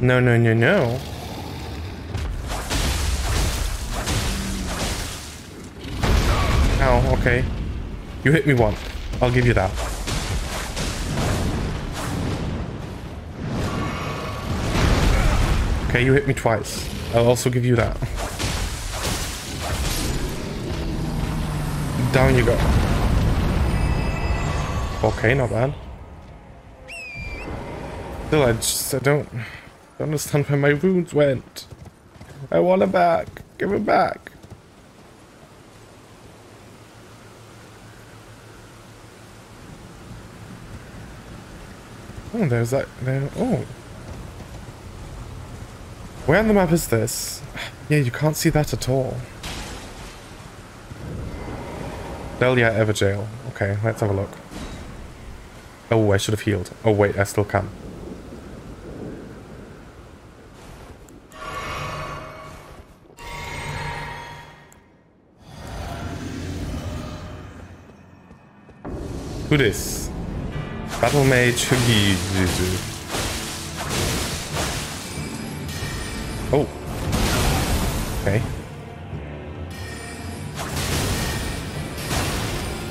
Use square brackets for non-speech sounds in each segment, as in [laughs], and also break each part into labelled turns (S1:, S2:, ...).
S1: No, no, no, no. Ow, okay. You hit me once. I'll give you that. Okay, you hit me twice. I'll also give you that. Down you go. Okay, not bad. Still, I just, I don't, don't understand where my runes went. I want them back. Give them back. Oh, there's that, there, oh. Where on the map is this? Yeah, you can't see that at all. Sellia Evergaol. Okay, let's have a look. Oh, I should have healed. Oh wait, I still can. Who this? Battle Mage Hugues. Oh. Okay.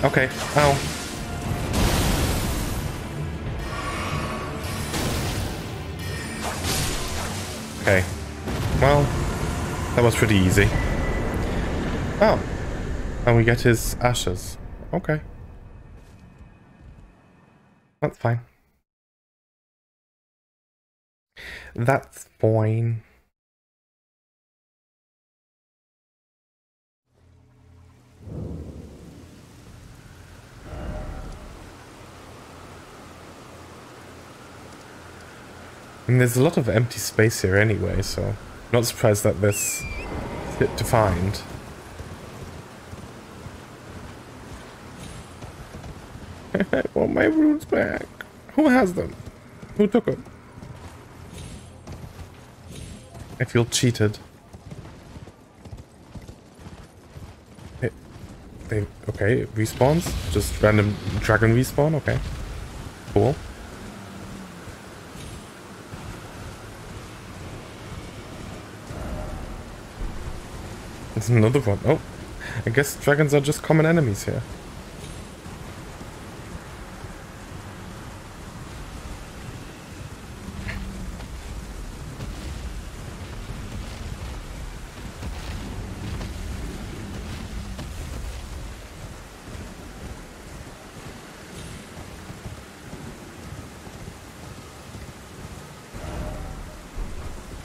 S1: Okay. Ow. Okay. Well, that was pretty easy. Oh. And we get his ashes. Okay. That's fine. That's fine. And there's a lot of empty space here anyway, so not surprised that this is hit to find. I want my runes back. Who has them? Who took them? I feel cheated. It, they, okay, respawns? Just random dragon respawn? Okay. Cool. There's another one. Oh, I guess dragons are just common enemies here.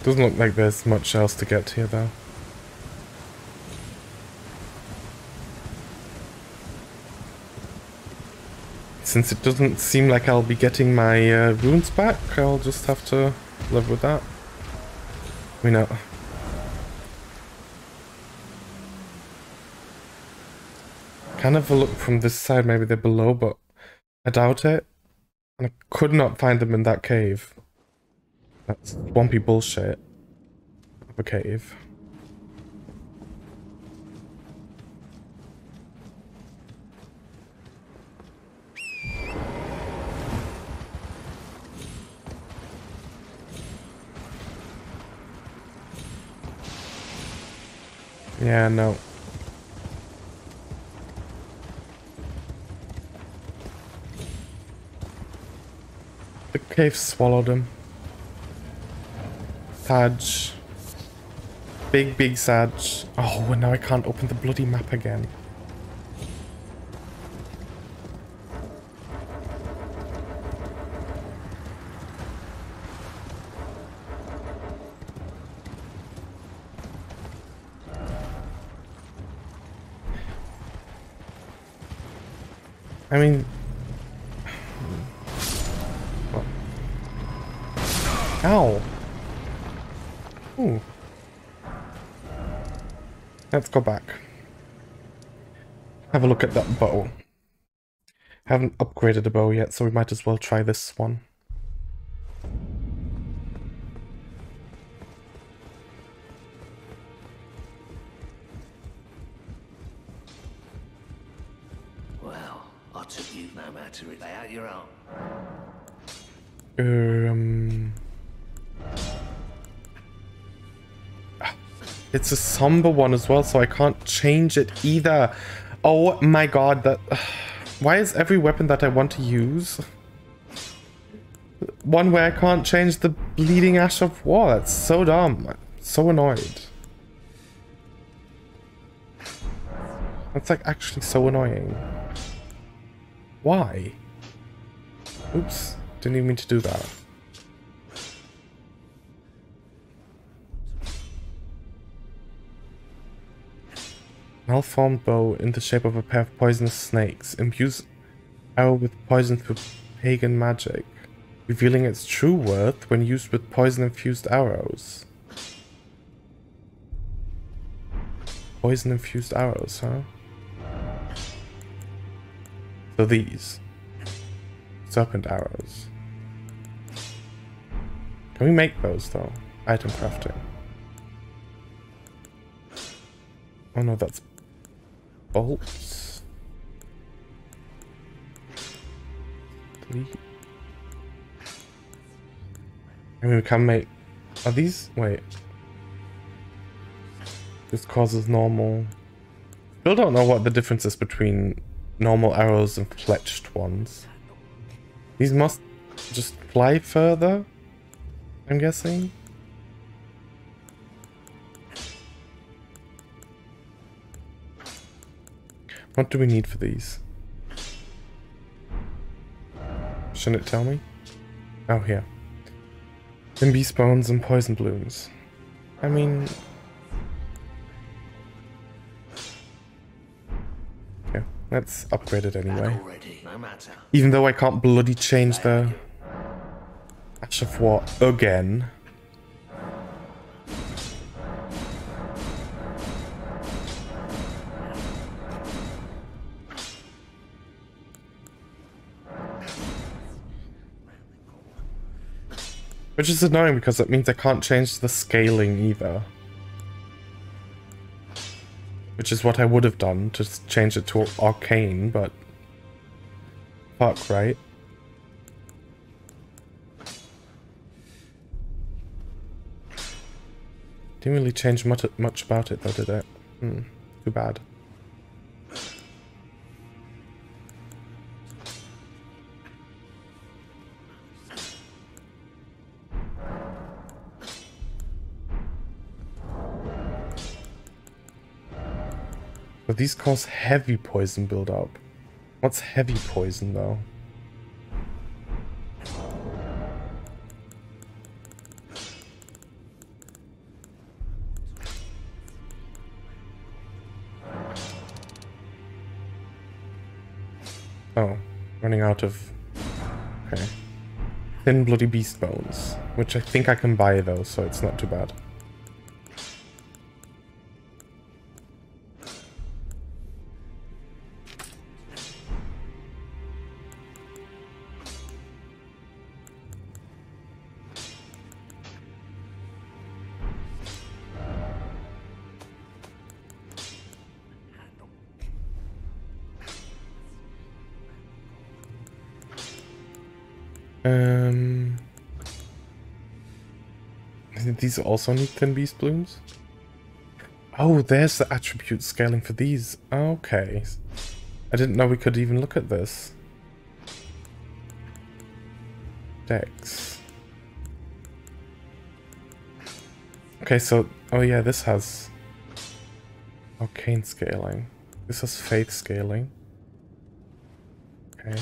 S1: Doesn't look like there's much else to get here though. since it doesn't seem like I'll be getting my uh, runes back, I'll just have to live with that. We know. Kind of a look from this side, maybe they're below, but I doubt it. And I could not find them in that cave. That's swampy bullshit of a cave. Yeah, no. The cave swallowed him. Sadge. Big, big Sadge. Oh, and now I can't open the bloody map again. I mean... Let's go back. Have a look at that bow. Haven't upgraded a bow yet, so we might as well try this one.
S2: Well, I'll tell you Mama to lay out your own.
S1: Um. It's a somber one as well, so I can't change it either. Oh my god, that... [sighs] Why is every weapon that I want to use one where I can't change the bleeding ash of war? That's so dumb. I'm so annoyed. That's like actually so annoying. Why? Oops, didn't even mean to do that. Malformed bow in the shape of a pair of poisonous snakes imbues arrow with poison through pagan magic, revealing its true worth when used with poison-infused arrows. Poison-infused arrows, huh? So these. Serpent arrows. Can we make those though? Item crafting. Oh no, that's bolts. I mean, we can make... Are these... Wait. This causes normal... Still don't know what the difference is between normal arrows and fletched ones. These must just fly further, I'm guessing. What do we need for these? Shouldn't it tell me? Oh, here. Beast bones and poison blooms. I mean... Yeah, let's upgrade it anyway. Even though I can't bloody change the... Ash of War again. Which is annoying because it means I can't change the scaling either. Which is what I would have done to change it to arcane, but... Fuck, right? Didn't really change much, much about it though, did it? Hmm, too bad. But these cause heavy poison buildup. What's heavy poison though? Oh, running out of... Okay. Thin bloody beast bones, which I think I can buy though, so it's not too bad. These also need thin beast blooms? Oh, there's the attribute scaling for these. Okay. I didn't know we could even look at this. Dex. Okay, so, oh yeah, this has arcane scaling. This has faith scaling. Okay.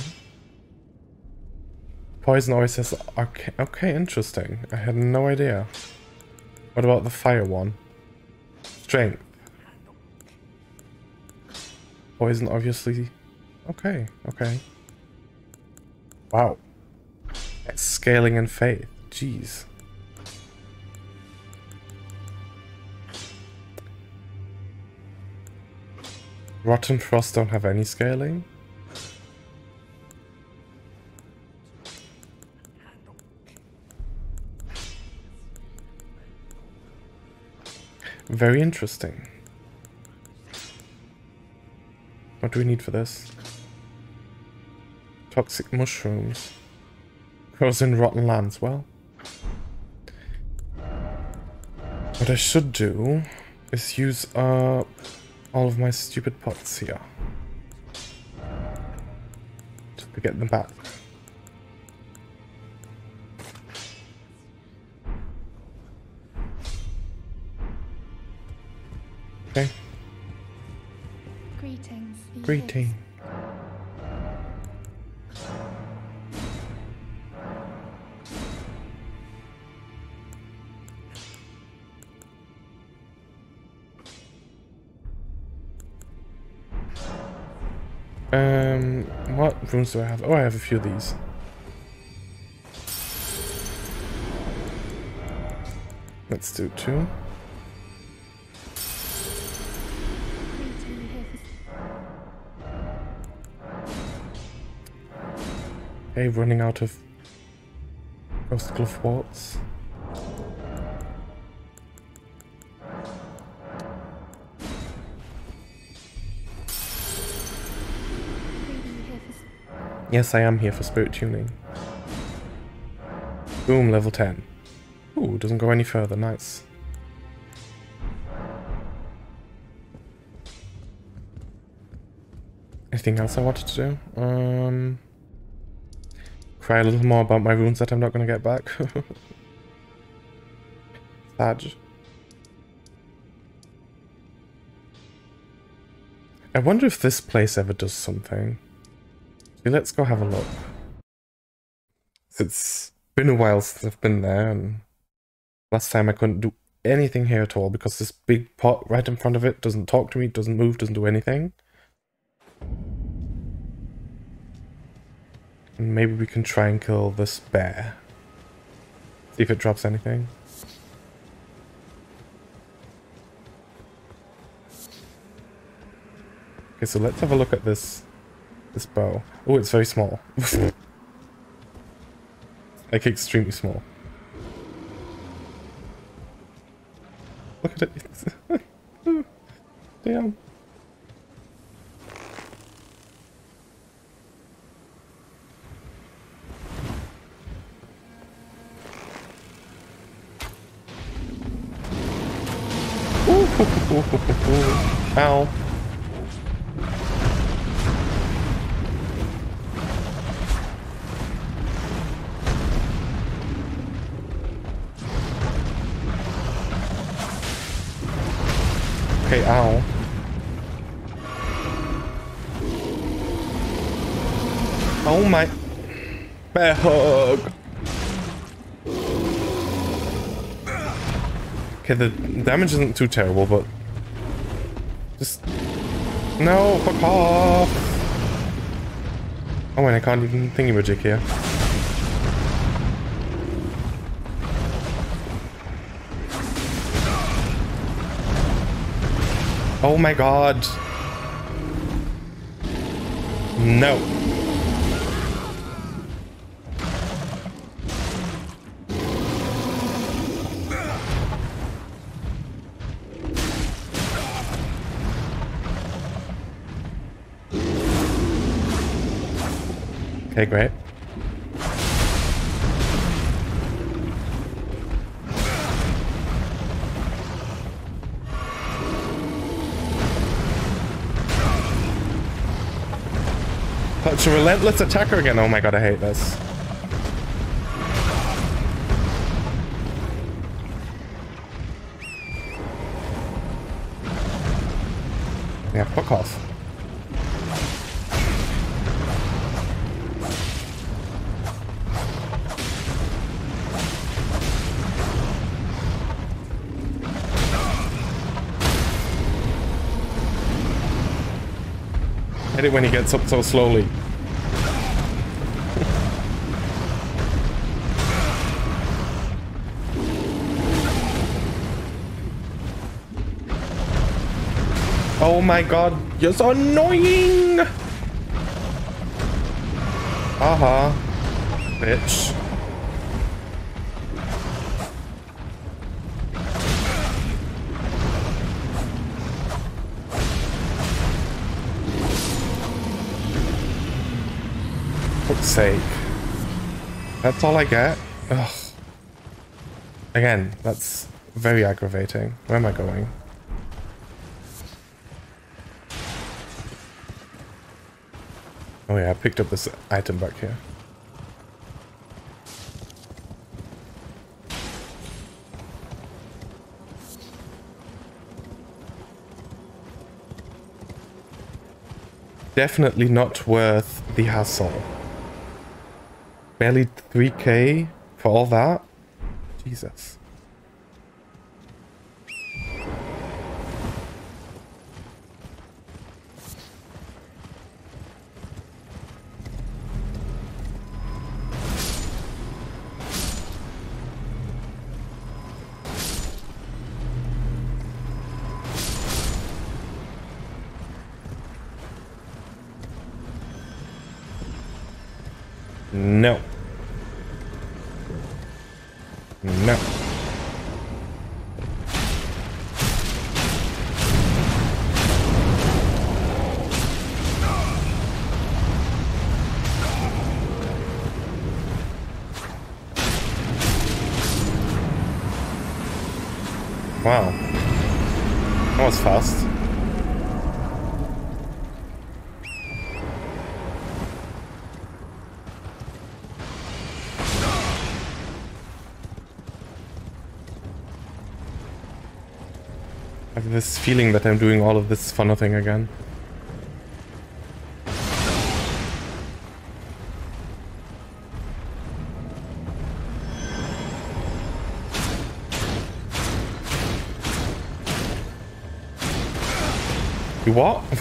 S1: Poison always says okay, okay, interesting. I had no idea. What about the fire one? Strength. Oh, Poison obviously. Okay, okay. Wow. That's scaling in faith. Jeez. Rotten Frost don't have any scaling? Very interesting. What do we need for this? Toxic mushrooms. Grows in rotten lands. Well, what I should do is use up all of my stupid pots here. To get them back. Okay.
S2: Greetings. Be
S1: Greeting. Um, what rooms do I have? Oh, I have a few of these. Let's do two. Okay, running out of Ghost
S2: Glovewort.
S1: Yes, I am here for spirit tuning. Boom, level 10. Ooh, doesn't go any further, nice. Anything else I wanted to do? Um, cry a little more about my runes that I'm not going to get back. [laughs] Sad. I wonder if this place ever does something. Let's go have a look. It's been a while since I've been there, and last time I couldn't do anything here at all because this big pot right in front of it doesn't talk to me, doesn't move, doesn't do anything. And maybe we can try and kill this bear. See if it drops anything. Okay, so let's have a look at this this bow. Oh, it's very small. [laughs] like extremely small. Look at it. [laughs] Damn. Okay, the damage isn't too terrible, but... Just... No, fuck off! Oh, and I can't even thingy-majig here. Oh my god. No. Okay, great. Such a relentless attacker again. Oh my god, I hate this. Yeah, fuck off. Hit it when he gets up so slowly. Oh my god, you're so annoying! Haha. Bitch. fuck's sake. That's all I get? Ugh. Again, that's very aggravating. Where am I going? Oh yeah, I picked up this item back here. Definitely not worth the hassle. Barely 3k for all that? Jesus. No. No. Wow. That was fast. Feeling that I'm doing all of this fun thing again. You what?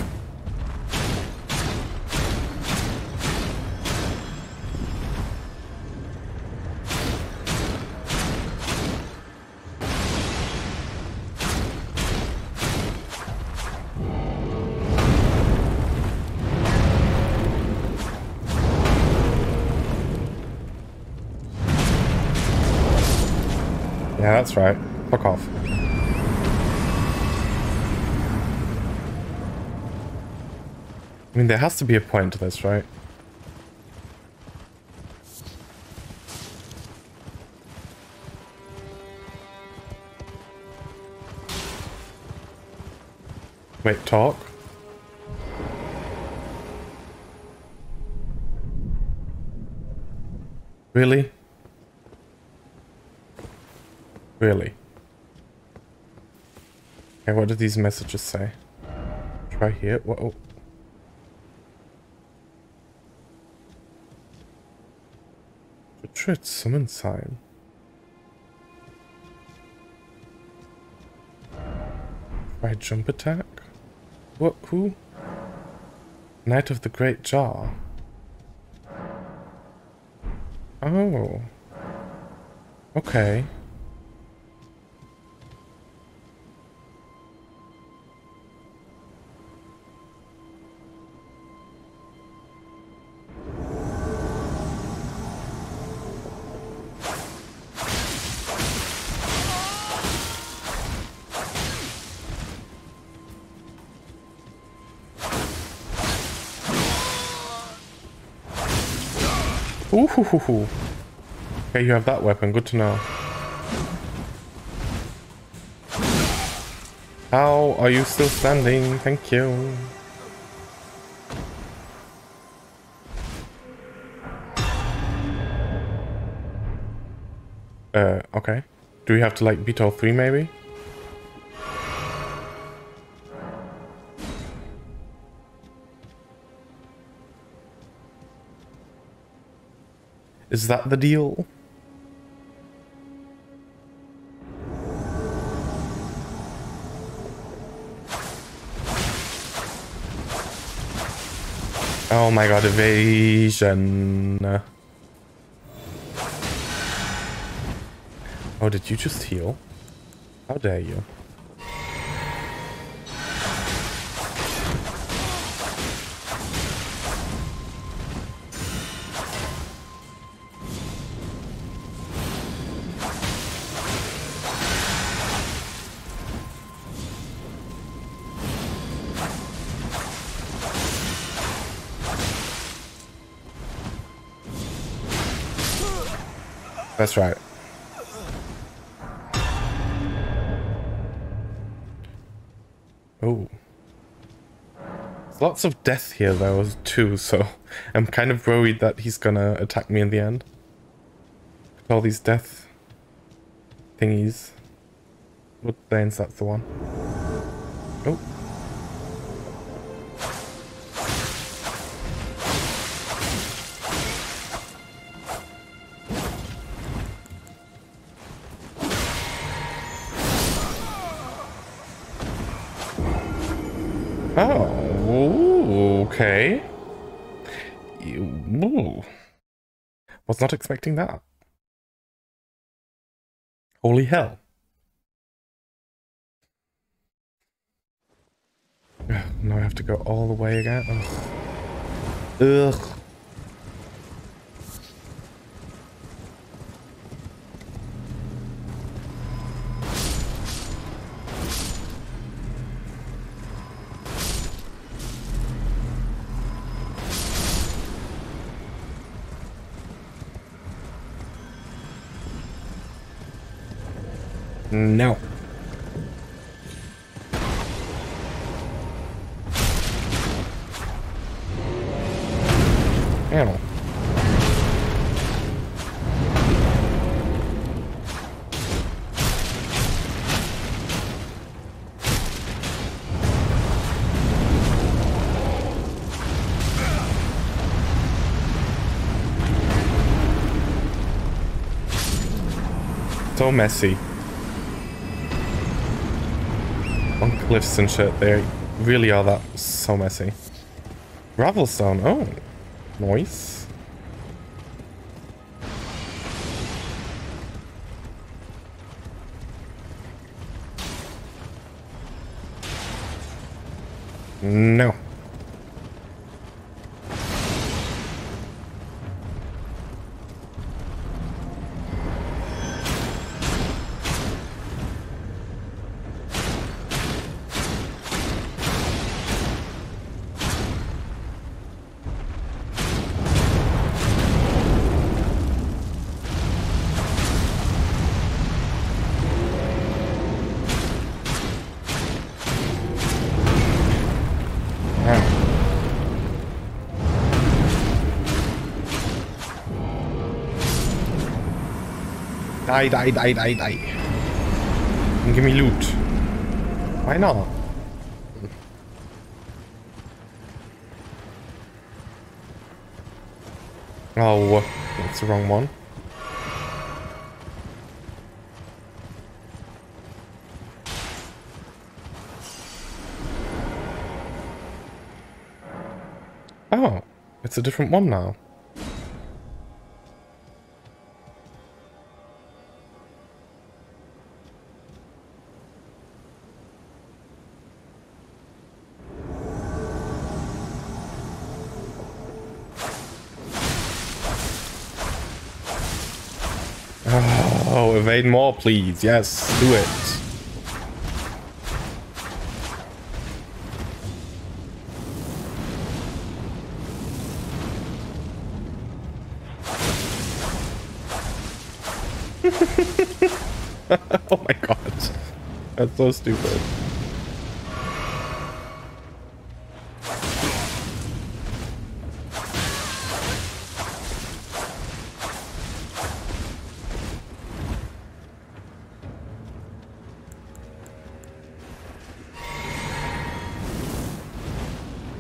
S1: That's right. Fuck off. I mean, there has to be a point to this, right? Wait, talk? Really? Really? Okay, what do these messages say? Try here. What? Oh. Retreat summon sign. Try jump attack? What? Who? Knight of the Great Jar. Oh. Okay. Ooh, hoo, hoo, hoo. Okay, you have that weapon. Good to know. How are you still standing? Thank you. Uh, okay. Do we have to like beat all three maybe? Is that the deal? Oh my god, evasion. Oh, did you just heal? How dare you? That's right. Oh. Lots of death here though too, so [laughs] I'm kind of worried that he's gonna attack me in the end. With All these death thingies. Wood plains, that's the one. Oh, okay. Ooh. Was not expecting that. Holy hell. [sighs] Now I have to go all the way again. Ugh. Ugh. No. Ow. So messy. On cliffs and shit, they really are that so messy. Gravelstone, oh. Nice. No. Die, die, die, die, die. And give me loot. Why not? Oh, that's the wrong one. Oh, it's a different one now. Oh, evade more, please. Yes, do it. [laughs] oh my god. That's so stupid.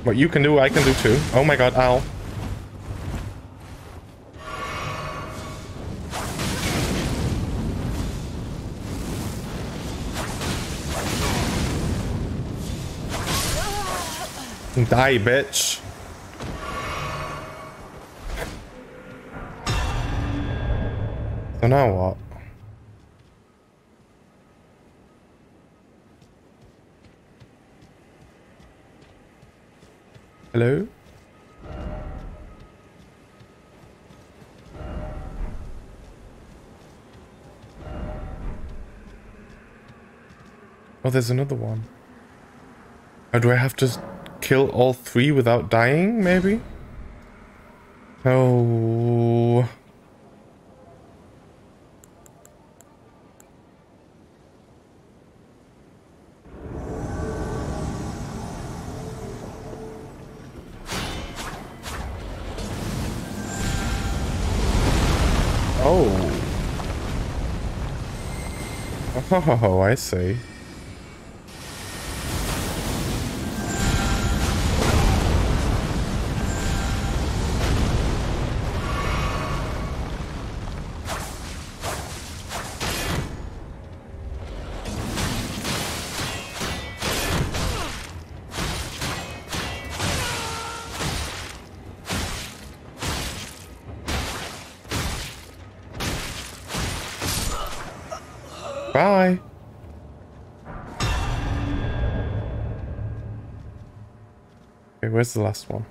S1: What you can do, I can do too. Oh my god, ow. Die, bitch. So now what? Hello? Oh, there's another one. Or do I have to kill all three without dying, maybe? Oh... Oh. Oh, I see. Where's the last one?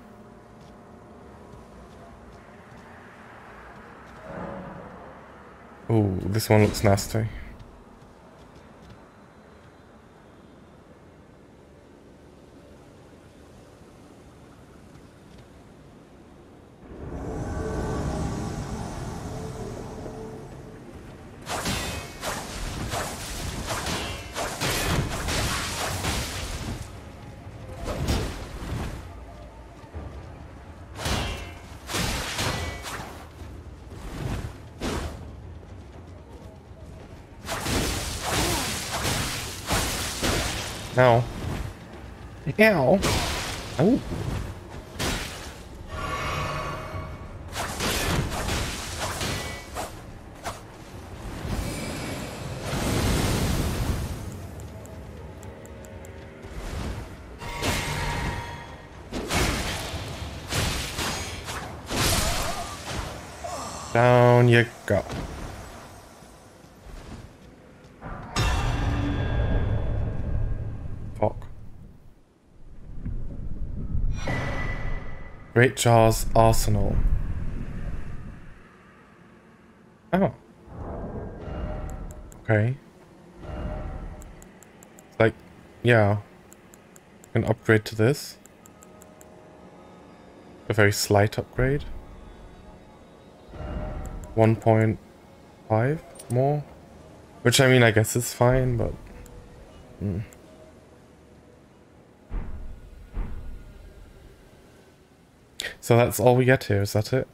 S1: Oh, this one looks nasty. Ow. Ow. Oh. Great Jar's Arsenal. Oh. Okay. It's like, yeah. An upgrade to this. A very slight upgrade. 1.5 more. Which I mean, I guess is fine, but... mm. So that's all we get here, is that it?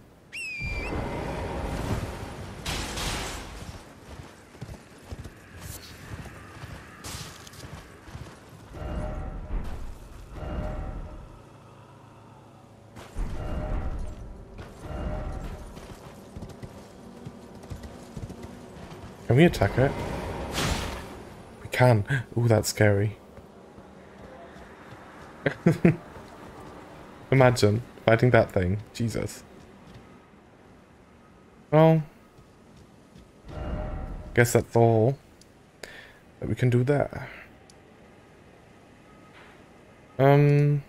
S1: Can we attack it? We can. Ooh, that's scary. [laughs] Imagine fighting that thing. Jesus. Well, guess that's all that we can do there. Um.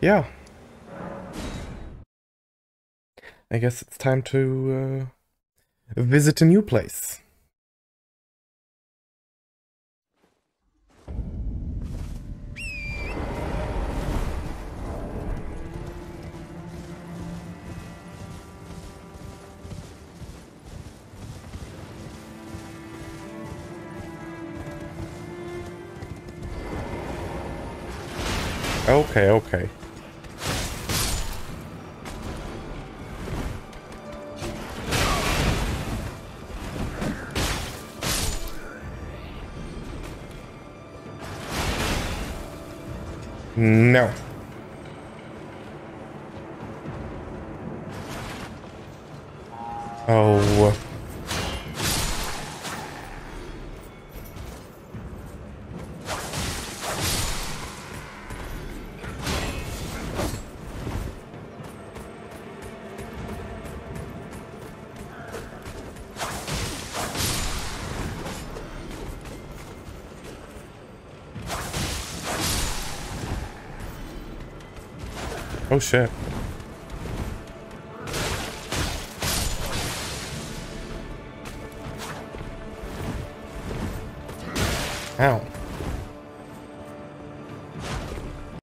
S1: Yeah. I guess it's time to uh, visit a new place. Okay, okay. No. Oh. Oh shit.